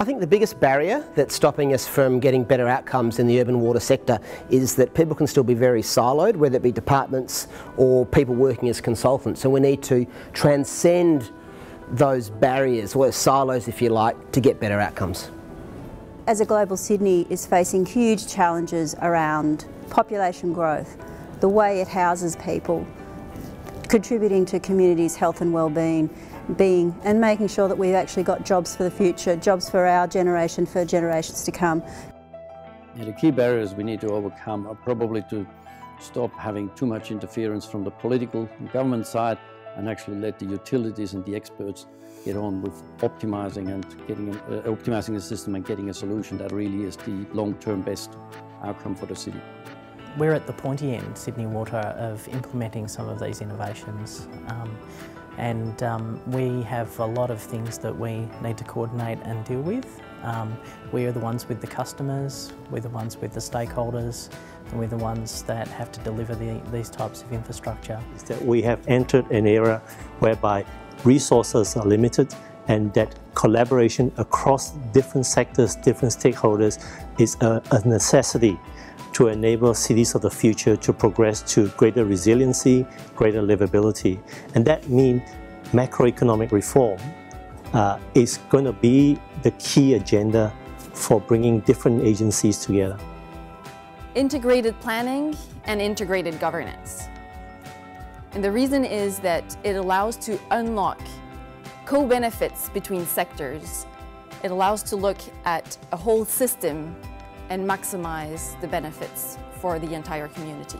I think the biggest barrier that's stopping us from getting better outcomes in the urban water sector is that people can still be very siloed, whether it be departments or people working as consultants. So we need to transcend those barriers, or silos if you like, to get better outcomes. As a global Sydney is facing huge challenges around population growth, the way it houses people, contributing to communities' health and well-being, being and making sure that we've actually got jobs for the future, jobs for our generation, for generations to come. Yeah, the key barriers we need to overcome are probably to stop having too much interference from the political and government side and actually let the utilities and the experts get on with optimizing and getting uh, optimizing the system and getting a solution that really is the long-term best outcome for the city. We're at the pointy end, Sydney Water, of implementing some of these innovations. Um, and um, we have a lot of things that we need to coordinate and deal with. Um, we are the ones with the customers, we're the ones with the stakeholders, and we're the ones that have to deliver the, these types of infrastructure. That we have entered an era whereby resources are limited and that collaboration across different sectors, different stakeholders is a, a necessity to enable cities of the future to progress to greater resiliency, greater livability. And that means macroeconomic reform uh, is going to be the key agenda for bringing different agencies together. Integrated planning and integrated governance. And the reason is that it allows to unlock co-benefits between sectors. It allows to look at a whole system and maximize the benefits for the entire community.